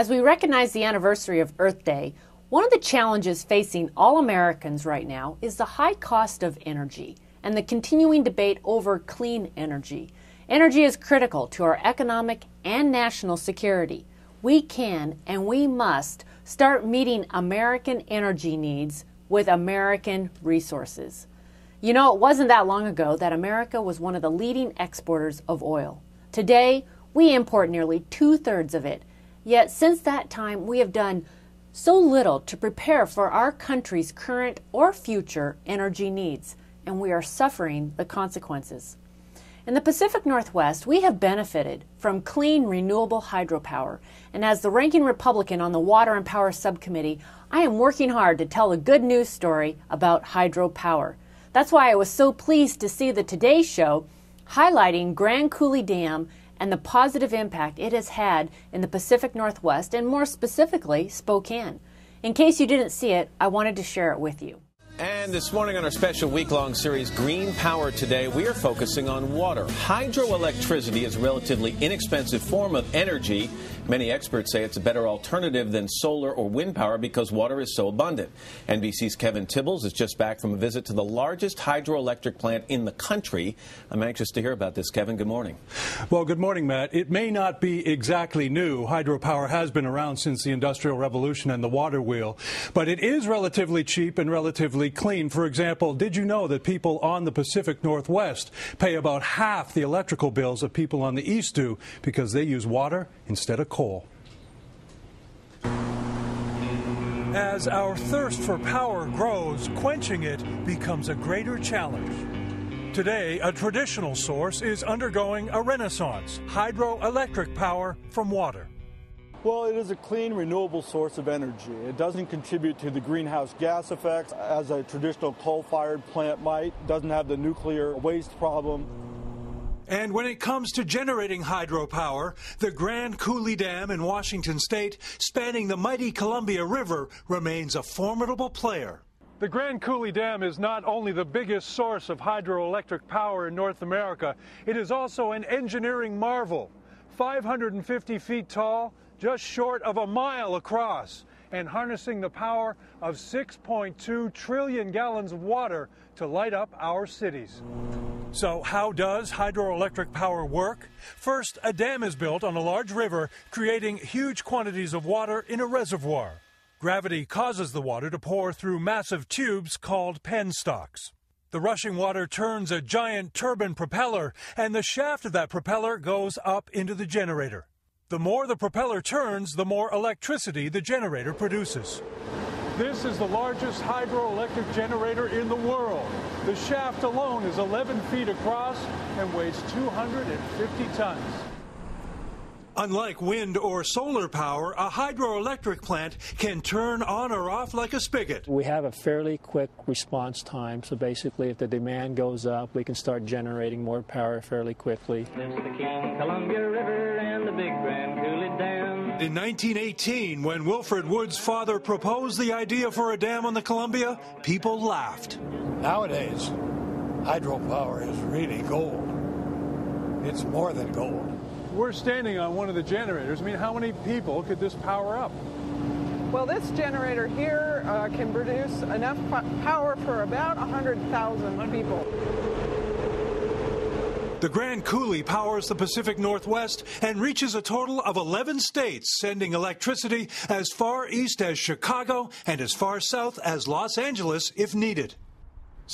As we recognize the anniversary of Earth Day, one of the challenges facing all Americans right now is the high cost of energy and the continuing debate over clean energy. Energy is critical to our economic and national security. We can and we must start meeting American energy needs with American resources. You know, it wasn't that long ago that America was one of the leading exporters of oil. Today, we import nearly two thirds of it. Yet, since that time, we have done so little to prepare for our country's current or future energy needs, and we are suffering the consequences. In the Pacific Northwest, we have benefited from clean, renewable hydropower, and as the ranking Republican on the Water and Power Subcommittee, I am working hard to tell a good news story about hydropower. That's why I was so pleased to see the Today Show highlighting Grand Coulee Dam and the positive impact it has had in the Pacific Northwest and more specifically Spokane. In case you didn't see it, I wanted to share it with you. And this morning on our special week long series, Green Power Today, we are focusing on water. Hydroelectricity is a relatively inexpensive form of energy. Many experts say it's a better alternative than solar or wind power because water is so abundant. NBC's Kevin Tibbles is just back from a visit to the largest hydroelectric plant in the country. I'm anxious to hear about this. Kevin, good morning. Well, good morning, Matt. It may not be exactly new. Hydropower has been around since the Industrial Revolution and the water wheel, but it is relatively cheap and relatively clean. For example, did you know that people on the Pacific Northwest pay about half the electrical bills that people on the East do because they use water instead of coal? As our thirst for power grows, quenching it becomes a greater challenge. Today, a traditional source is undergoing a renaissance hydroelectric power from water. Well, it is a clean, renewable source of energy. It doesn't contribute to the greenhouse gas effects as a traditional coal fired plant might, it doesn't have the nuclear waste problem. And when it comes to generating hydropower, the Grand Coulee Dam in Washington state, spanning the mighty Columbia River, remains a formidable player. The Grand Coulee Dam is not only the biggest source of hydroelectric power in North America, it is also an engineering marvel. 550 feet tall, just short of a mile across, and harnessing the power of 6.2 trillion gallons of water to light up our cities. So, how does hydroelectric power work? First, a dam is built on a large river, creating huge quantities of water in a reservoir. Gravity causes the water to pour through massive tubes called penstocks. The rushing water turns a giant turbine propeller, and the shaft of that propeller goes up into the generator. The more the propeller turns, the more electricity the generator produces. This is the largest hydroelectric generator in the world. The shaft alone is 11 feet across and weighs 250 tons. Unlike wind or solar power, a hydroelectric plant can turn on or off like a spigot. We have a fairly quick response time, so basically, if the demand goes up, we can start generating more power fairly quickly. There's the King Columbia River and the Big Grand Coulee Dam. In 1918, when Wilfred Woods' father proposed the idea for a dam on the Columbia, people laughed. Nowadays, hydropower is really gold. It's more than gold. We're standing on one of the generators. I mean, how many people could this power up? Well, this generator here uh, can produce enough power for about 100,000 people. The Grand Coulee powers the Pacific Northwest and reaches a total of 11 states, sending electricity as far east as Chicago and as far south as Los Angeles if needed.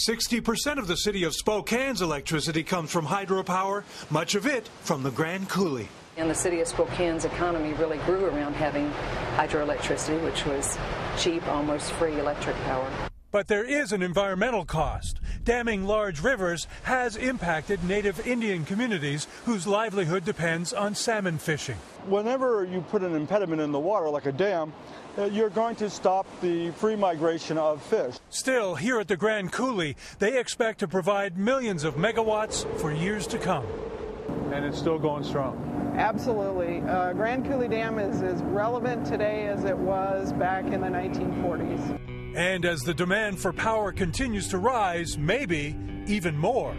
60% of the city of Spokane's electricity comes from hydropower, much of it from the Grand Coulee. And the city of Spokane's economy really grew around having hydroelectricity, which was cheap, almost free electric power. But there is an environmental cost. Damming large rivers has impacted native Indian communities whose livelihood depends on salmon fishing. Whenever you put an impediment in the water, like a dam, uh, you're going to stop the free migration of fish. Still, here at the Grand Coulee, they expect to provide millions of megawatts for years to come. And it's still going strong. Absolutely. Uh, Grand Coulee Dam is as relevant today as it was back in the 1940s. And as the demand for power continues to rise, maybe even more.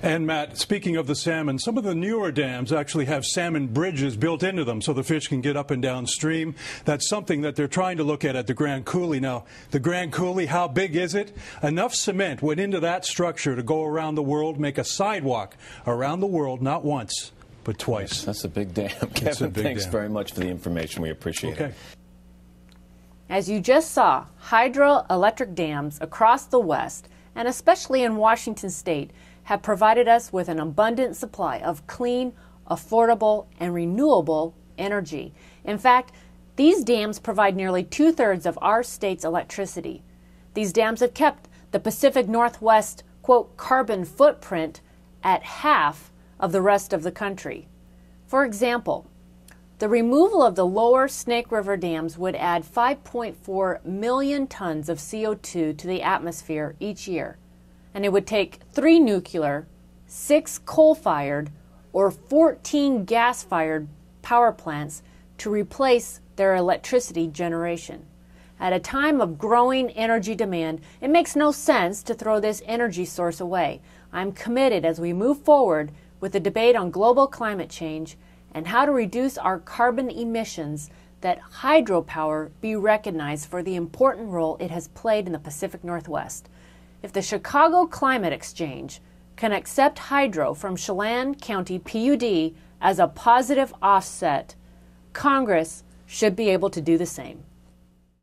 And Matt, speaking of the salmon, some of the newer dams actually have salmon bridges built into them so the fish can get up and downstream. That's something that they're trying to look at at the Grand Coulee. Now, the Grand Coulee, how big is it? Enough cement went into that structure to go around the world, make a sidewalk around the world, not once, but twice. That's a big dam. It's a Kevin, big thanks dam. very much for the information. We appreciate Okay. it. As you just saw, hydroelectric dams across the West, and especially in Washington state, have provided us with an abundant supply of clean, affordable, and renewable energy. In fact, these dams provide nearly two thirds of our state's electricity. These dams have kept the Pacific Northwest, quote, carbon footprint at half of the rest of the country. For example, the removal of the lower Snake River dams would add 5.4 million tons of CO2 to the atmosphere each year, and it would take three nuclear, six coal fired, or 14 gas fired power plants to replace their electricity generation. At a time of growing energy demand, it makes no sense to throw this energy source away. I'm committed as we move forward with the debate on global climate change and how to reduce our carbon emissions that hydropower be recognized for the important role it has played in the Pacific Northwest. If the Chicago Climate Exchange can accept hydro from Chelan County PUD as a positive offset, Congress should be able to do the same.